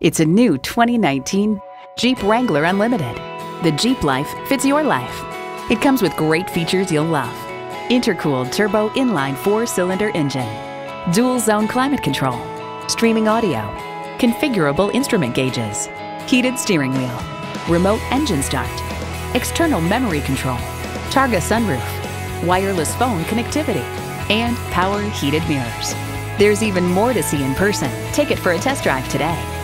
It's a new 2019 Jeep Wrangler Unlimited. The Jeep life fits your life. It comes with great features you'll love. Intercooled turbo inline four-cylinder engine, dual zone climate control, streaming audio, configurable instrument gauges, heated steering wheel, remote engine start, external memory control, Targa sunroof, wireless phone connectivity, and power heated mirrors. There's even more to see in person. Take it for a test drive today.